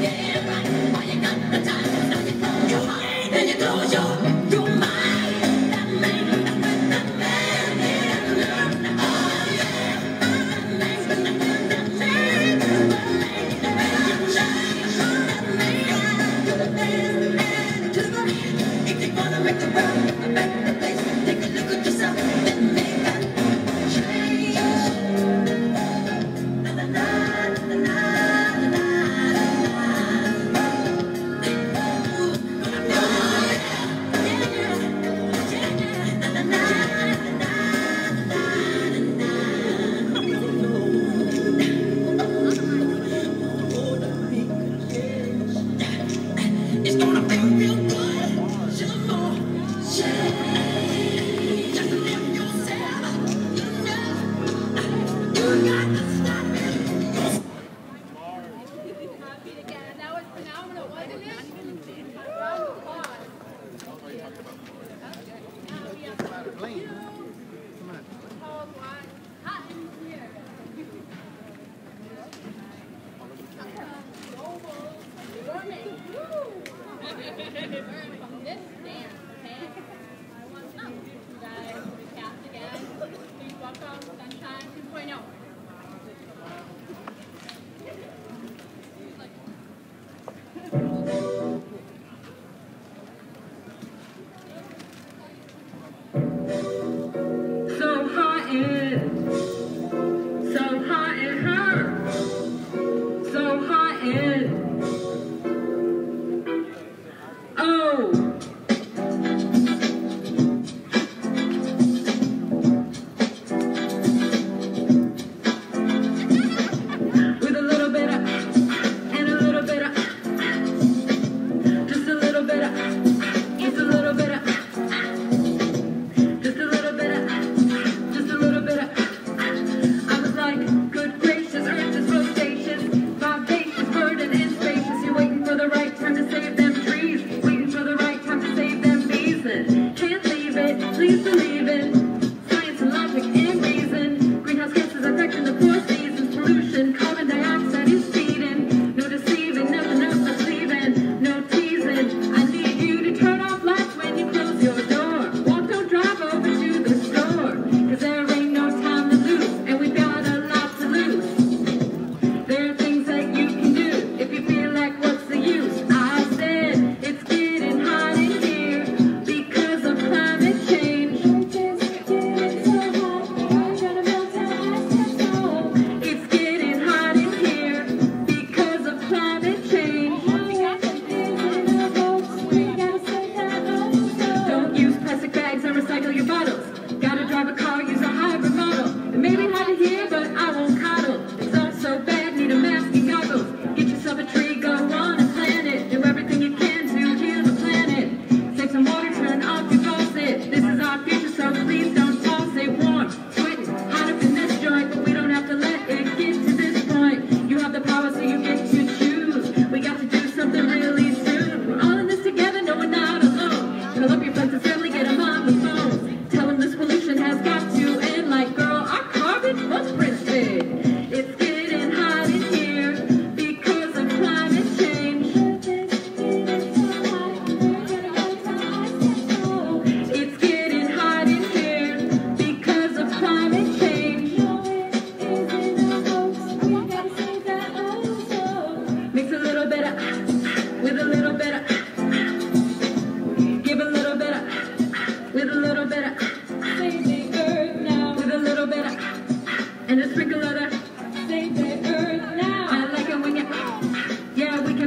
Yeah, right. I you got the time. Burn it, burn it. please believe. Maybe not a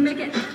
make it.